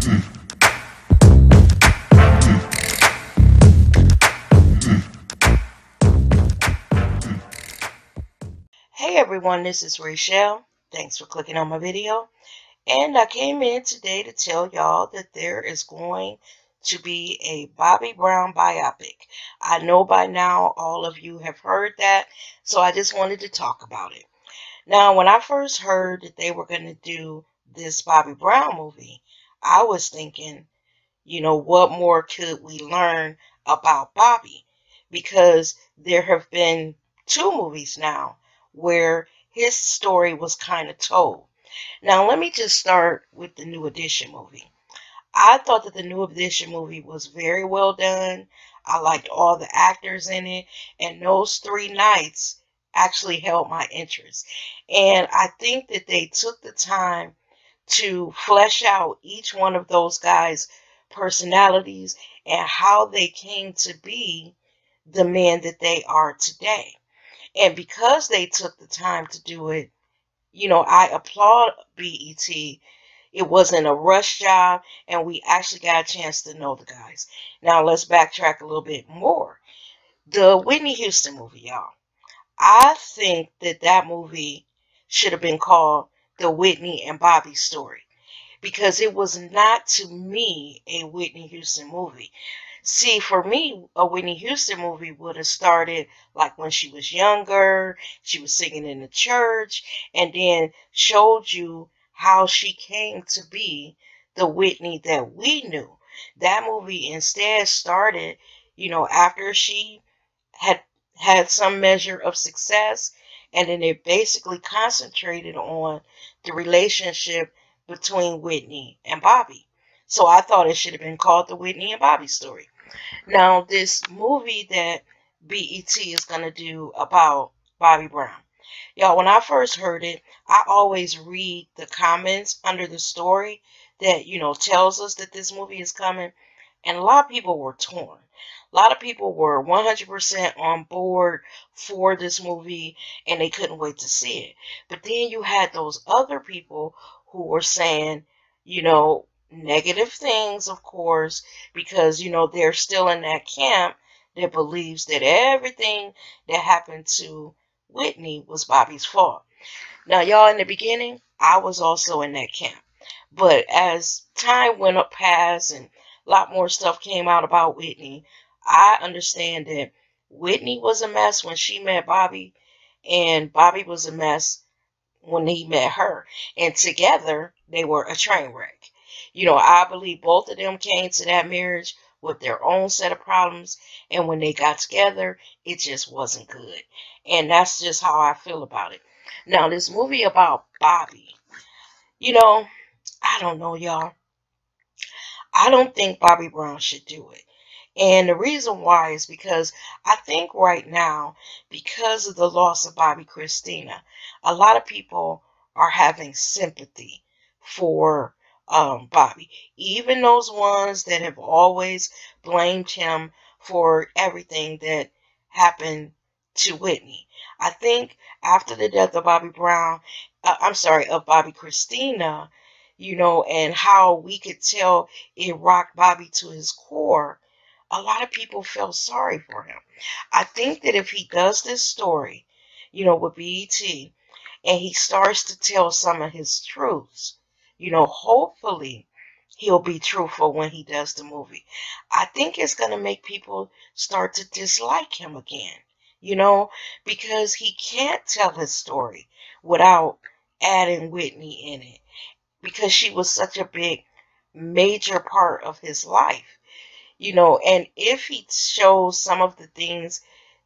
Hey everyone, this is Rachelle. Thanks for clicking on my video. And I came in today to tell y'all that there is going to be a Bobby Brown biopic. I know by now all of you have heard that, so I just wanted to talk about it. Now, when I first heard that they were going to do this Bobby Brown movie, I was thinking, you know, what more could we learn about Bobby? Because there have been two movies now where his story was kind of told. Now, let me just start with the New Edition movie. I thought that the New Edition movie was very well done. I liked all the actors in it, and those three nights actually held my interest. And I think that they took the time to flesh out each one of those guys' personalities and how they came to be the men that they are today. And because they took the time to do it, you know, I applaud BET. It wasn't a rush job, and we actually got a chance to know the guys. Now, let's backtrack a little bit more. The Whitney Houston movie, y'all. I think that that movie should have been called The Whitney and Bobby Story because it was not, to me, a Whitney Houston movie. See, for me, a Whitney Houston movie would have started like when she was younger, she was singing in the church, and then showed you how she came to be the Whitney that we knew. That movie instead started, you know, after she had had some measure of success, and then it basically concentrated on the relationship between Whitney and Bobby. So I thought it should have been called the Whitney and Bobby story. Now, this movie that BET is going to do about Bobby Brown. Y'all, when I first heard it, I always read the comments under the story that, you know, tells us that this movie is coming. And a lot of people were torn. A lot of people were 100% on board for this movie and they couldn't wait to see it. But then you had those other people who were saying, you know, negative things, of course, because, you know, they're still in that camp that believes that everything that happened to Whitney was Bobby's fault. Now, y'all, in the beginning, I was also in that camp. But as time went up past and a lot more stuff came out about Whitney, I understand that Whitney was a mess when she met Bobby, and Bobby was a mess when he met her. And together, they were a train wreck. You know, I believe both of them came to that marriage with their own set of problems. And when they got together, it just wasn't good. And that's just how I feel about it. Now, this movie about Bobby, you know, I don't know, y'all. I don't think Bobby Brown should do it. And the reason why is because I think right now, because of the loss of Bobbi Kristina, a lot of people are having sympathy for um, Bobby. Even those ones that have always blamed him for everything that happened to Whitney. I think after the death of Bobby Brown, uh, I'm sorry, of Bobbi Kristina, you know, and how we could tell it rocked Bobby to his core, a lot of people felt sorry for him. I think that if he does this story, you know, with BET, and he starts to tell some of his truths, you know, hopefully he'll be truthful when he does the movie. I think it's going to make people start to dislike him again, you know, because he can't tell his story without adding Whitney in it because she was such a big, major part of his life, you know, and if he shows some of the things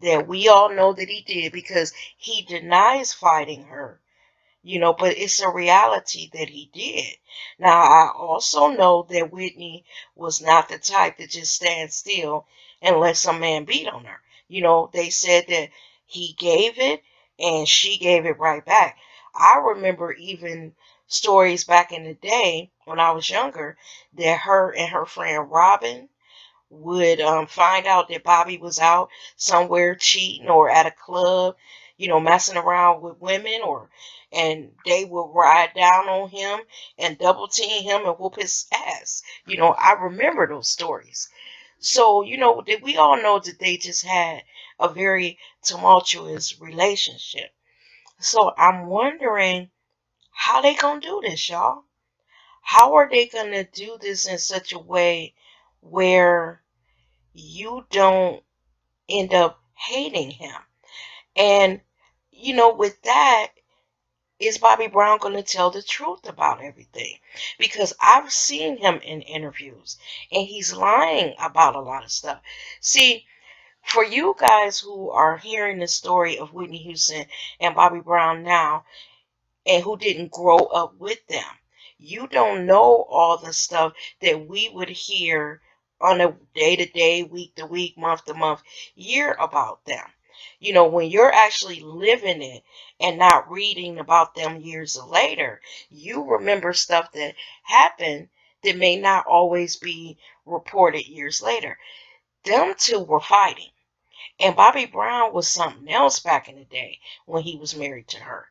that we all know that he did because he denies fighting her you know, but it's a reality that he did. Now, I also know that Whitney was not the type to just stand still and let some man beat on her. You know, they said that he gave it and she gave it right back. I remember even stories back in the day when I was younger that her and her friend Robyn would um, find out that Bobby was out somewhere cheating or at a club, you know, messing around with women or and they would ride down on him and double team him and whoop his ass. You know, I remember those stories. So, you know, we all know that they just had a very tumultuous relationship. So I'm wondering how they gonna do this, y'all. How are they gonna do this in such a way where you don't end up hating him? And you know, with that, is Bobby Brown going to tell the truth about everything? Because I've seen him in interviews and he's lying about a lot of stuff. See, for you guys who are hearing the story of Whitney Houston and Bobby Brown now and who didn't grow up with them, you don't know all the stuff that we would hear on a day to day, week to week, month to month, year about them. You know, when you're actually living it and not reading about them years later, you remember stuff that happened that may not always be reported years later. Them two were fighting. And Bobby Brown was something else back in the day when he was married to her.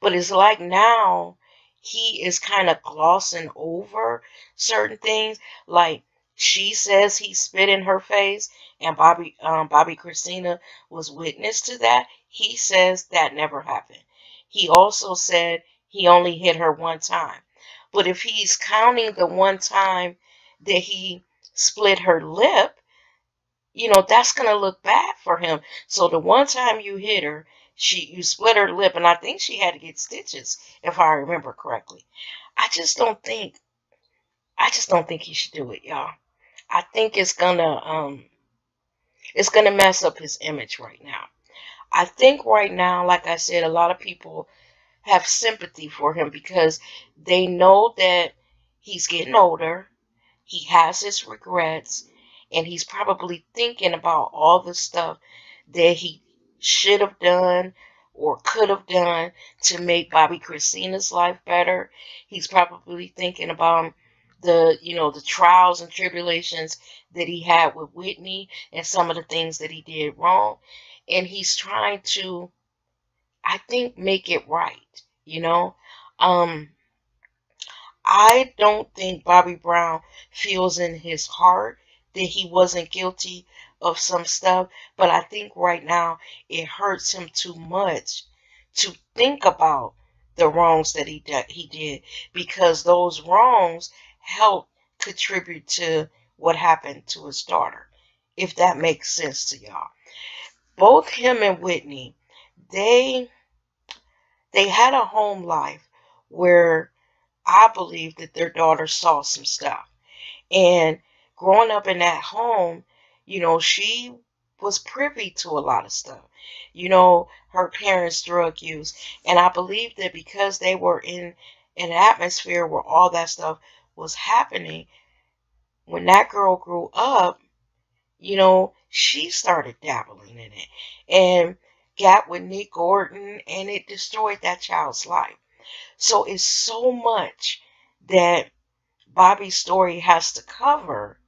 But it's like now he is kind of glossing over certain things. Like she says he spit in her face, and Bobby um, Bobbi Kristina was witness to that. He says that never happened. He also said he only hit her one time. But if he's counting the one time that he split her lip, you know, that's going to look bad for him. So the one time you hit her, she you split her lip and I think she had to get stitches if I remember correctly. I just don't think I just don't think he should do it, y'all. I think it's gonna um it's gonna mess up his image right now. I think right now, like I said, a lot of people have sympathy for him because they know that he's getting older, he has his regrets, and he's probably thinking about all the stuff that he should have done or could have done to make Bobbi Kristina's life better. He's probably thinking about the you know the trials and tribulations that he had with Whitney and some of the things that he did wrong. And he's trying to I think make it right you know? Um I don't think Bobby Brown feels in his heart that he wasn't guilty of some stuff but I think right now it hurts him too much to think about the wrongs that he did, he did because those wrongs help contribute to what happened to his daughter, if that makes sense to y'all. Both him and Whitney, they they had a home life where I believe that their daughter saw some stuff. And growing up in that home, you know, she was privy to a lot of stuff. You know, her parents' drug use. And I believe that because they were in an atmosphere where all that stuff was happening, when that girl grew up, you know, she started dabbling in it and got with Nick Gordon and it destroyed that child's life. So it's so much that Bobby's story has to cover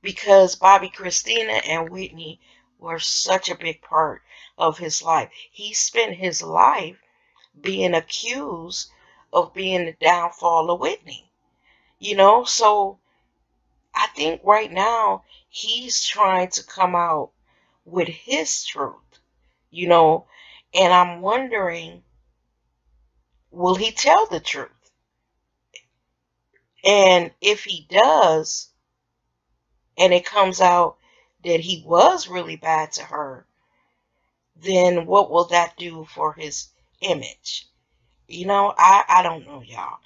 because Bobby, Kristina, and Whitney were such a big part of his life. He spent his life being accused of being the downfall of Whitney. You know, so I think right now he's trying to come out with his truth, you know, and I'm wondering will he tell the truth? And if he does, and it comes out that he was really bad to her, then what will that do for his image? You know, I, I don't know, y'all.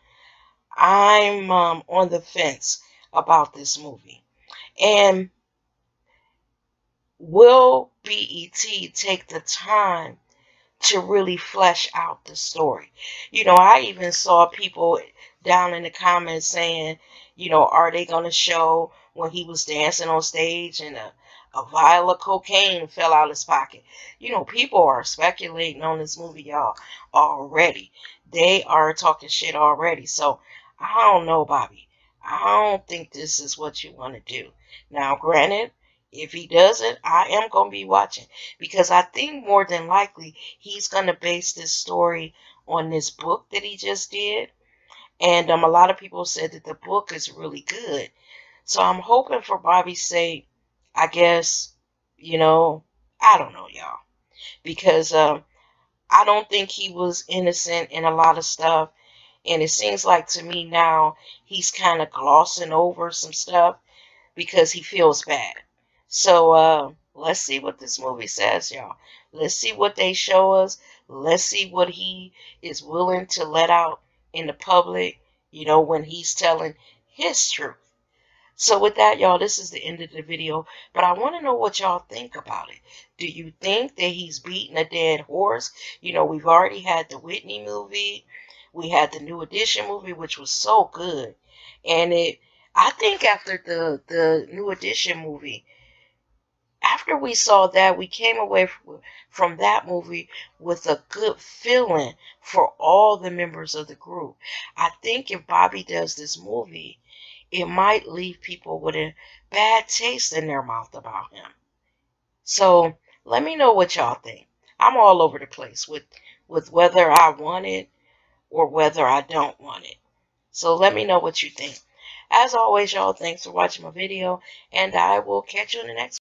I'm um, on the fence about this movie. And will BET take the time to really flesh out the story? You know, I even saw people down in the comments saying, you know, are they going to show when he was dancing on stage and a, a vial of cocaine fell out of his pocket? You know, people are speculating on this movie, y'all, already. They are talking shit already. So I don't know, Bobby. I don't think this is what you want to do. Now, granted, if he does it, I am going to be watching because I think more than likely he's going to base this story on this book that he just did. And um, a lot of people said that the book is really good. So I'm hoping for Bobby's sake, I guess, you know, I don't know, y'all. Because um, I don't think he was innocent in a lot of stuff. And it seems like to me now he's kind of glossing over some stuff because he feels bad. So uh, let's see what this movie says, y'all. Let's see what they show us. Let's see what he is willing to let out in the public, you know, when he's telling his truth. So with that, y'all, this is the end of the video. But I want to know what y'all think about it. Do you think that he's beating a dead horse? You know, we've already had the Whitney movie. We had the New Edition movie, which was so good. And it, I think after the, the New Edition movie, after we saw that, we came away from that movie with a good feeling for all the members of the group. I think if Bobby does this movie, it might leave people with a bad taste in their mouth about him. So let me know what y'all think. I'm all over the place with, with whether I want it or whether I don't want it. So let me know what you think. As always, y'all, thanks for watching my video, and I will catch you in the next